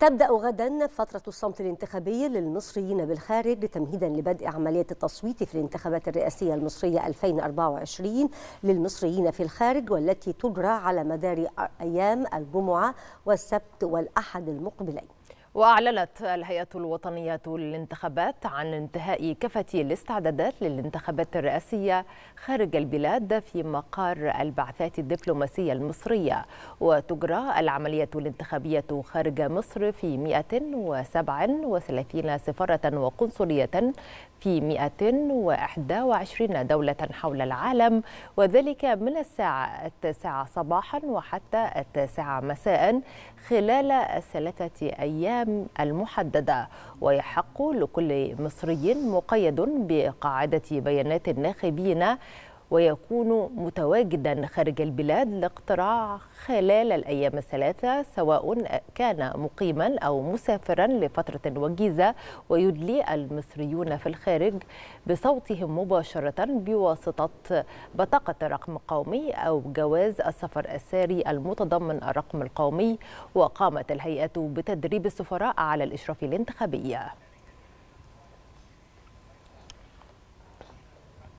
تبدأ غدا فترة الصمت الانتخابي للمصريين بالخارج لتمهيدا لبدء عملية التصويت في الانتخابات الرئاسية المصرية 2024 للمصريين في الخارج والتي تجرى على مدار أيام الجمعة والسبت والأحد المقبلين. وأعلنت الهيئة الوطنية للانتخابات عن انتهاء كافة الاستعدادات للانتخابات الرئاسية خارج البلاد في مقر البعثات الدبلوماسية المصرية وتجرى العملية الانتخابية خارج مصر في 137 سفارة وقنصلية في 121 دولة حول العالم وذلك من الساعة التاسعة صباحا وحتى التاسعة مساء خلال الثلاثة أيام. المحددة ويحق لكل مصري مقيد بقاعدة بيانات الناخبين ويكون متواجدا خارج البلاد لاقتراع خلال الأيام الثلاثة سواء كان مقيما أو مسافرا لفترة وجيزة ويدلي المصريون في الخارج بصوتهم مباشرة بواسطة بطاقة رقم قومي أو جواز السفر الساري المتضمن الرقم القومي وقامت الهيئة بتدريب السفراء على الإشراف الانتخابي.